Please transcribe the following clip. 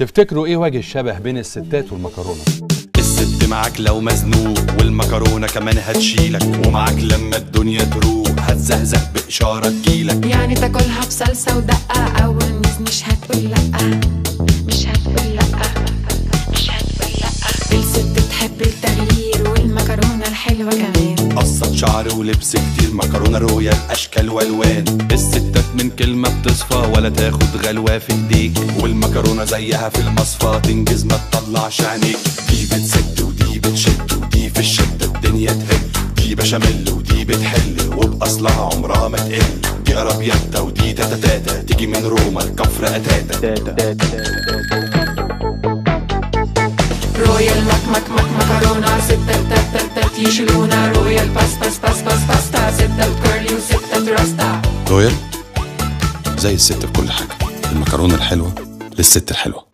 تفتكروا إيه وجه الشبه بين الستات والمكرونة؟ الست معاك لو مزنوق والمكرونة كمان هتشيلك ومعاك لما الدنيا تروق هتزهزه بإشارة تجيلك. يعني تاكلها بصلصة ودقة أول ميز مش هتقول لأ مش هتقول لأ مش هتقول لأ. الست تحب التغيير والمكرونة الحلوة كمان. قصة شعر ولبس كتير مكرونة رويال أشكال وألوان. الستات من كلمة بتصفى ولا تاخد غلوة في إيديك. والمكرونة زيها في المصفى تنجز ما تطلعش عينيك دي بتسد ودي بتشد ودي في الشدة الدنيا تهد دي بشاميل ودي بتحل وبأصلها عمرها ما تقل. دي أرابياتا ودي تاتا تاتا تيجي من روما الكفر أتاتا. رويال مك مك مك مكرونة ستة تات تات تات يشيلونا رويال باس باس باس باس باستا ستة كيرلي وستة راستا رويال؟ زي الست في كل حاجة. المكرونة الحلوة للست الحلوة.